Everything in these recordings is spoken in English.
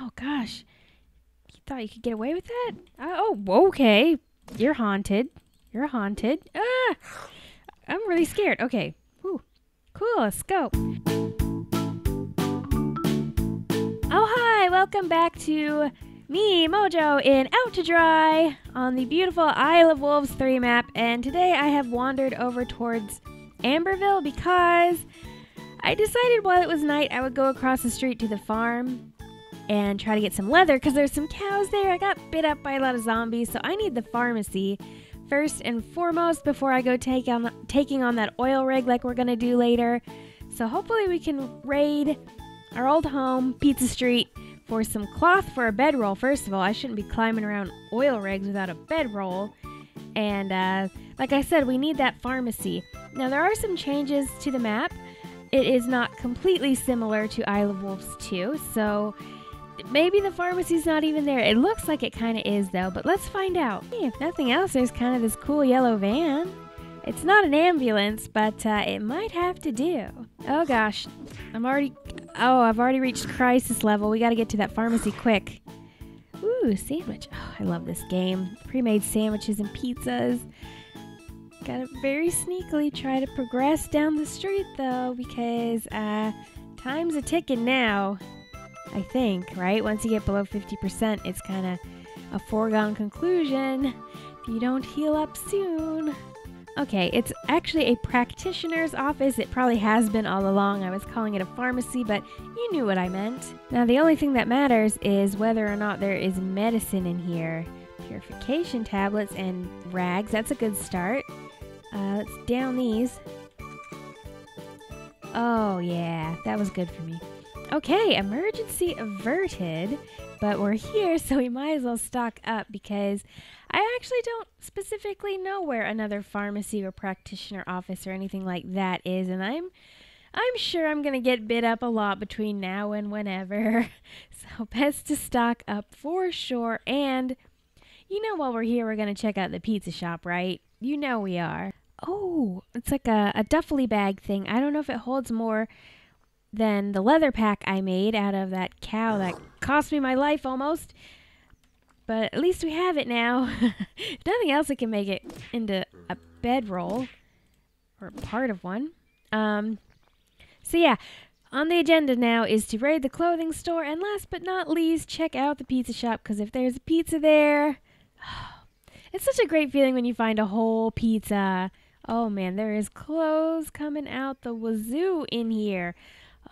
Oh gosh. You thought you could get away with that? Uh, oh, okay. You're haunted. You're haunted. Ah! I'm really scared. Okay. Cool. Let's go. Oh, hi. Welcome back to me, Mojo, in Out to Dry on the beautiful Isle of Wolves 3 map. And today I have wandered over towards Amberville because I decided while it was night I would go across the street to the farm and try to get some leather because there's some cows there. I got bit up by a lot of zombies, so I need the pharmacy first and foremost before I go take on taking on that oil rig like we're gonna do later. So hopefully we can raid our old home, Pizza Street, for some cloth for a bedroll. First of all, I shouldn't be climbing around oil rigs without a bedroll. And uh, like I said, we need that pharmacy. Now there are some changes to the map. It is not completely similar to Isle of Wolves 2, so maybe the pharmacy's not even there. It looks like it kind of is, though, but let's find out. Hey, if nothing else, there's kind of this cool yellow van. It's not an ambulance, but uh, it might have to do. Oh gosh, I'm already. Oh, I've already reached crisis level. We gotta get to that pharmacy quick. Ooh, sandwich. Oh, I love this game. Pre made sandwiches and pizzas. Gotta very sneakily try to progress down the street though, because uh, time's a ticking now. I think, right? Once you get below 50%, it's kind of a foregone conclusion if you don't heal up soon. Okay, it's actually a practitioner's office. It probably has been all along. I was calling it a pharmacy, but you knew what I meant. Now, the only thing that matters is whether or not there is medicine in here. Purification tablets and rags. That's a good start. Uh, let's down these. Oh, yeah, that was good for me. Okay, emergency averted, but we're here, so we might as well stock up because I actually don't specifically know where another pharmacy or practitioner office or anything like that is, and I'm I'm sure I'm gonna get bit up a lot between now and whenever. So best to stock up for sure. And you know while we're here we're gonna check out the pizza shop, right? You know we are. Oh, it's like a, a bag thing. I don't know if it holds more than the leather pack I made out of that cow that cost me my life almost. But at least we have it now. nothing else, it can make it into a bedroll or part of one. Um, so yeah, on the agenda now is to raid the clothing store, and last but not least, check out the pizza shop because if there's a pizza there, it's such a great feeling when you find a whole pizza. Oh man, there is clothes coming out the wazoo in here.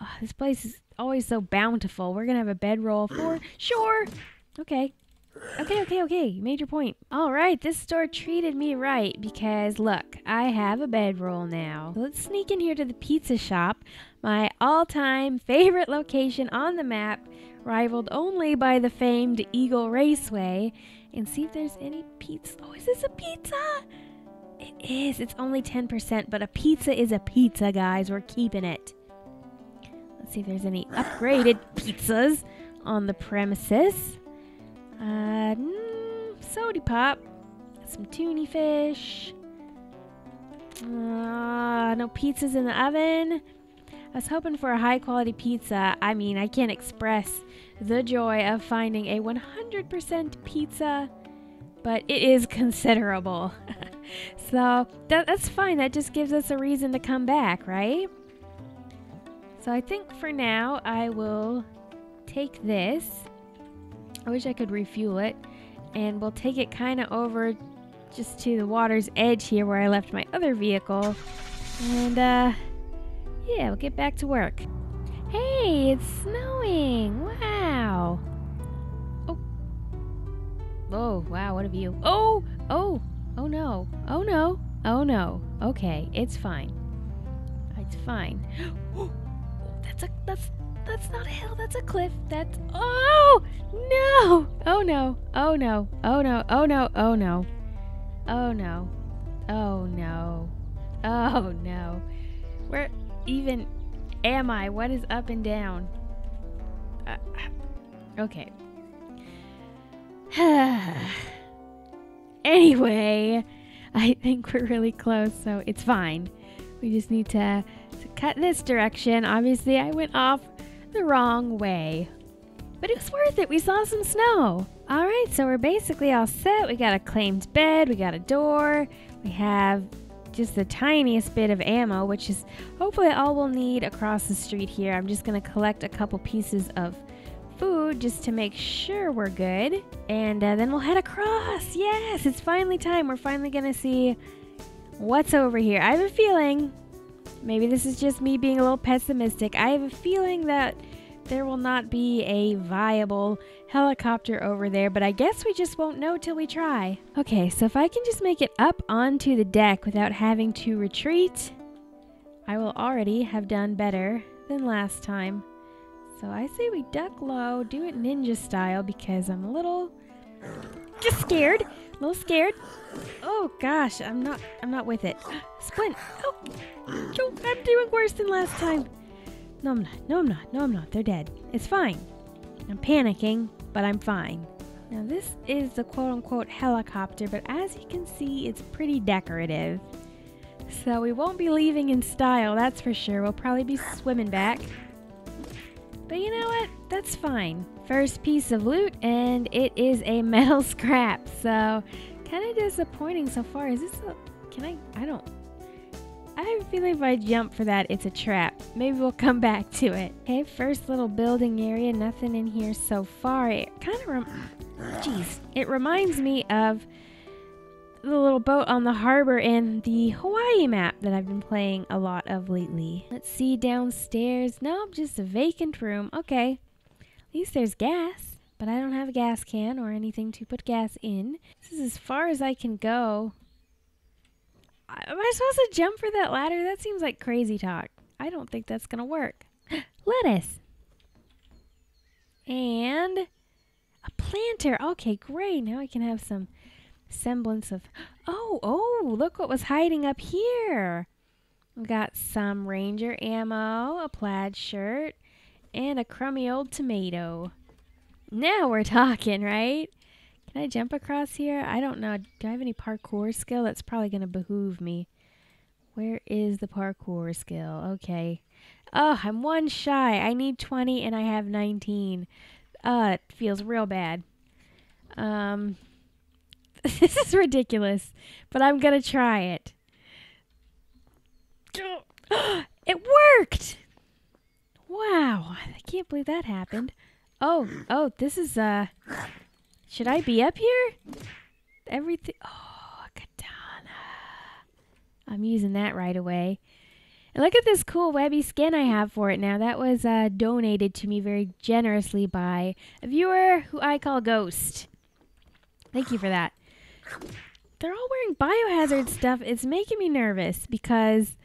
Oh, this place is always so bountiful. We're gonna have a bedroll for sure. Okay. Okay, okay, okay. You made your point. All right, this store treated me right because look, I have a bedroll now. Let's sneak in here to the pizza shop, my all-time favorite location on the map, rivaled only by the famed Eagle Raceway, and see if there's any pizza. Oh, is this a pizza? It is. It's only 10%, but a pizza is a pizza, guys. We're keeping it. Let's see if there's any upgraded pizzas on the premises. Uh, mm, sody pop. Some tuna fish. Uh, no pizzas in the oven. I was hoping for a high quality pizza. I mean, I can't express the joy of finding a 100% pizza, but it is considerable. so that, that's fine. That just gives us a reason to come back, right? So I think for now I will take this. I wish I could refuel it. And we'll take it kind of over just to the water's edge here where I left my other vehicle. And, uh, yeah, we'll get back to work. Hey, it's snowing! Wow! Oh. Oh, wow, what a view. Oh! Oh! Oh no. Oh no. Oh no. Okay, it's fine. It's fine. that's a that's that's not a hill, that's a cliff. That's oh no! Oh no! Oh no! Oh no! Oh no! Oh no! Oh no! Oh no! Oh no! Where even am I? What is up and down? Uh, okay. anyway, I think we're really close, so it's fine. We just need to cut this direction. Obviously, I went off the wrong way. But it was worth it. We saw some snow. All right, so we're basically all set. We got a claimed bed, we got a door, we have just the tiniest bit of ammo, which is hopefully all we'll need across the street here. I'm just going to collect a couple pieces of food just to make sure we're good. And uh, then we'll head across. Yes, it's finally time. We're finally going to see what's over here. I have a feeling, maybe this is just me being a little pessimistic, I have a feeling that there will not be a viable helicopter over there, but I guess we just won't know till we try. Okay, so if I can just make it up onto the deck without having to retreat, I will already have done better than last time. So I say we duck low, do it ninja style because I'm a little just scared, a little scared. Oh gosh, I'm not I'm not with it. Splint. Oh, oh I'm doing worse than last time. No, I'm not. No, I'm not. No, I'm not. They're dead. It's fine. I'm panicking, but I'm fine. Now, this is the quote unquote helicopter, but as you can see, it's pretty decorative. So we won't be leaving in style, that's for sure. We'll probably be swimming back. But you know what? That's fine. First piece of loot, and it is a metal scrap. So, kind of disappointing so far. Is this a. Can I. I don't. I have a feeling if I jump for that, it's a trap. Maybe we'll come back to it. Okay, first little building area. Nothing in here so far. It kind of, rem- jeez, it reminds me of the little boat on the harbor in the Hawaii map that I've been playing a lot of lately. Let's see downstairs. Nope, just a vacant room. Okay, at least there's gas, but I don't have a gas can or anything to put gas in. This is as far as I can go. Am I supposed to jump for that ladder? That seems like crazy talk. I don't think that's going to work. Lettuce. And a planter. Okay, great. Now I can have some semblance of. Oh, oh, look what was hiding up here. We got some ranger ammo, a plaid shirt, and a crummy old tomato. Now we're talking, right? Can I jump across here? I don't know. Do I have any parkour skill? That's probably going to behoove me. Where is the parkour skill? Okay. Oh, I'm one shy. I need 20 and I have 19. Uh, it feels real bad. Um, this is ridiculous, but I'm going to try it. It worked! Wow, I can't believe that happened. Oh, oh, this is, uh, should I be up here? Everything. Oh, katana. I'm using that right away. And look at this cool webby skin I have for it now. That was uh, donated to me very generously by a viewer who I call Ghost. Thank you for that. They're all wearing biohazard stuff. It's making me nervous because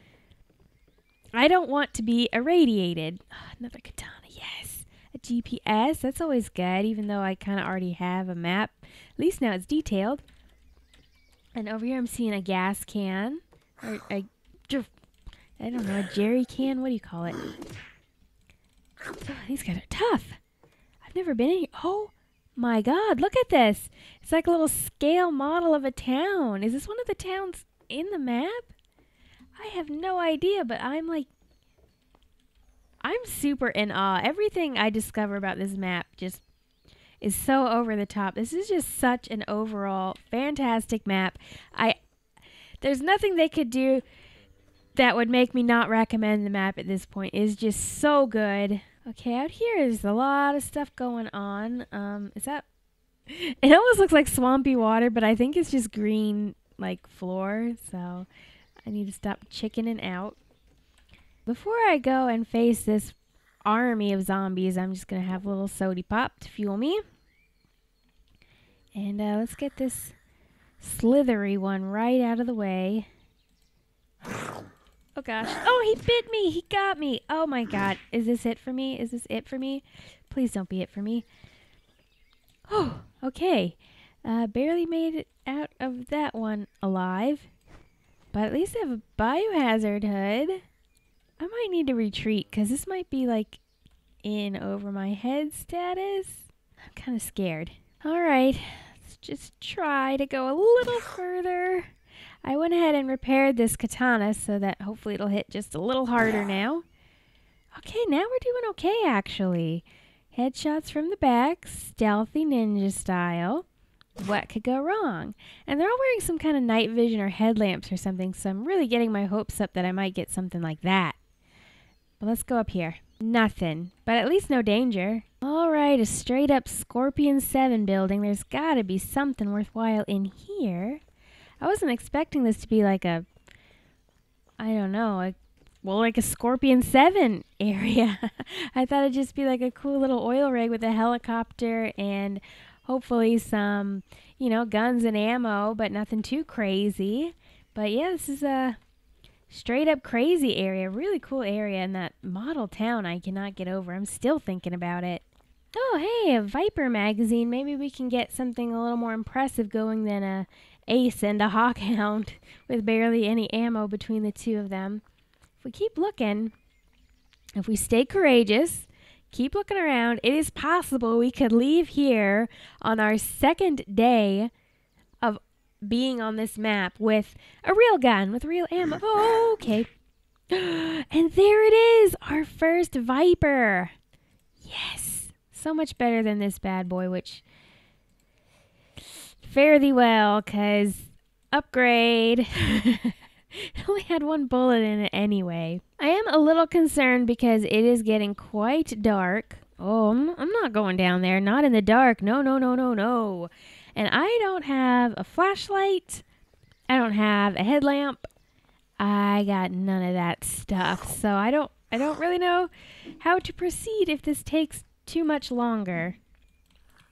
I don't want to be irradiated. Oh, another katana, yes a GPS. That's always good, even though I kind of already have a map. At least now it's detailed. And over here I'm seeing a gas can. Or a, I don't know, a jerry can? What do you call it? Oh, these guys are tough. I've never been in here. Oh my god, look at this. It's like a little scale model of a town. Is this one of the towns in the map? I have no idea, but I'm like I'm super in awe. Everything I discover about this map just is so over the top. This is just such an overall fantastic map. I there's nothing they could do that would make me not recommend the map at this point. It's just so good. Okay, out here is a lot of stuff going on. Um, is that? It almost looks like swampy water, but I think it's just green like floor. So I need to stop chickening out. Before I go and face this army of zombies, I'm just going to have a little sody pop to fuel me. And uh, let's get this slithery one right out of the way. Oh gosh. Oh, he bit me. He got me. Oh my god. Is this it for me? Is this it for me? Please don't be it for me. Oh, okay. Uh, barely made it out of that one alive. But at least I have a biohazard hood. I might need to retreat because this might be like in over my head status. I'm kind of scared. All right, let's just try to go a little further. I went ahead and repaired this katana so that hopefully it'll hit just a little harder now. Okay, now we're doing okay actually. Headshots from the back, stealthy ninja style. What could go wrong? And they're all wearing some kind of night vision or headlamps or something, so I'm really getting my hopes up that I might get something like that. But let's go up here. Nothing, but at least no danger. All right, a straight up Scorpion 7 building. There's got to be something worthwhile in here. I wasn't expecting this to be like a, I don't know, a, well, like a Scorpion 7 area. I thought it'd just be like a cool little oil rig with a helicopter and hopefully some, you know, guns and ammo, but nothing too crazy. But yeah, this is a straight up crazy area. Really cool area in that model town I cannot get over. I'm still thinking about it. Oh, hey, a Viper magazine. Maybe we can get something a little more impressive going than a Ace and a Hawkhound with barely any ammo between the two of them. If we keep looking, if we stay courageous, keep looking around, it is possible we could leave here on our second day of being on this map with a real gun, with real ammo. Oh, okay. And there it is, our first Viper. Yes. So much better than this bad boy, which fare thee well, because upgrade. only had one bullet in it anyway. I am a little concerned because it is getting quite dark. Oh, I'm, I'm not going down there. Not in the dark. No, no, no, no, no. And I don't have a flashlight. I don't have a headlamp. I got none of that stuff. So I don't I don't really know how to proceed if this takes too much longer.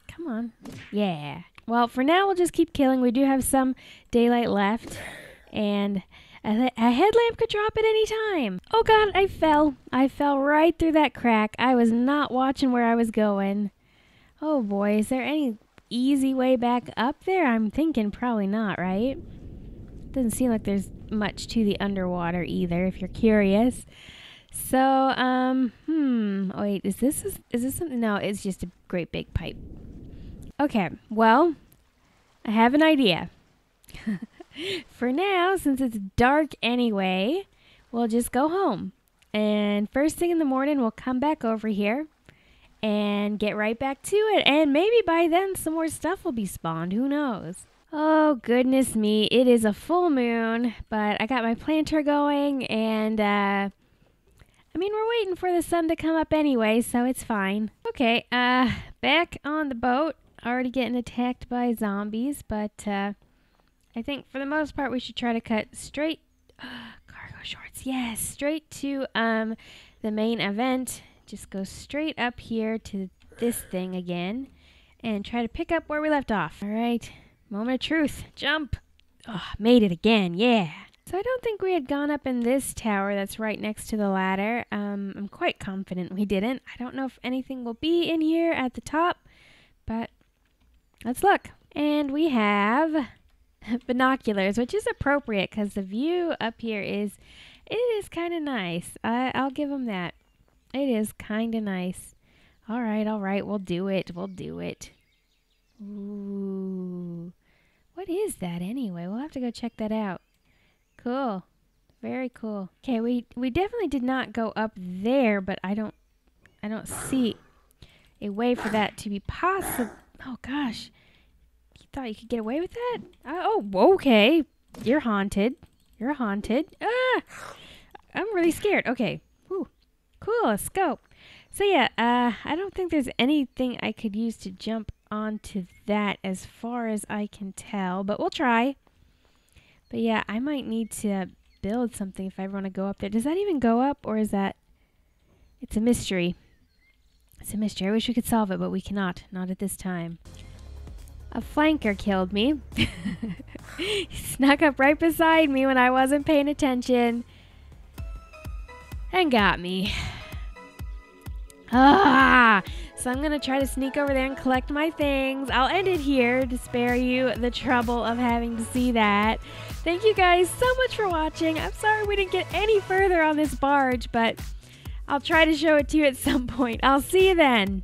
Come on. Yeah. Well, for now, we'll just keep killing. We do have some daylight left. And a, a, headlamp could drop at any time. Oh god, I fell. I fell right through that crack. I was not watching where I was going. Oh boy, is there any easy way back up there? I'm thinking probably not, right? Doesn't seem like there's much to the underwater either, if you're curious. So, um, hmm. Oh, wait, is this is, is this something? No, it's just a great big pipe. Okay, well, I have an idea. For now, since it's dark anyway, we'll just go home. And first thing in the morning, we'll come back over here and get right back to it. And maybe by then, some more stuff will be spawned. Who knows? Oh, goodness me. It is a full moon, but I got my planter going, and, uh, I mean, we're waiting for the sun to come up anyway, so it's fine. Okay, uh, back on the boat. Already getting attacked by zombies, but, uh, I think for the most part we should try to cut straight cargo shorts. Yes, straight to um the main event. Just go straight up here to this thing again and try to pick up where we left off. All right. Moment of truth. Jump. Oh, made it again. Yeah. So I don't think we had gone up in this tower that's right next to the ladder. Um, I'm quite confident we didn't. I don't know if anything will be in here at the top, but let's look. And we have binoculars, which is appropriate because the view up here is, it is kind of nice. I, I'll give them that. It is kind of nice. All right, all right, we'll do it. We'll do it. Ooh. What is that anyway? We'll have to go check that out. Cool. Very cool. Okay, we we definitely did not go up there, but I don't I don't see a way for that to be possible. Oh gosh. You thought you could get away with that? Uh, oh, okay. You're haunted. You're haunted. Ah! I'm really scared. Okay. Whew. Cool. Scope. So yeah, uh, I don't think there's anything I could use to jump onto that as far as I can tell, but we'll try. But yeah, I might need to build something if I ever want to go up there. Does that even go up, or is that... It's a mystery. It's a mystery. I wish we could solve it, but we cannot. Not at this time. A flanker killed me. he snuck up right beside me when I wasn't paying attention and got me. Ah! So I'm going to try to sneak over there and collect my things. I'll end it here to spare you the trouble of having to see that. Thank you guys so much for watching. I'm sorry we didn't get any further on this barge, but I'll try to show it to you at some point. I'll see you then.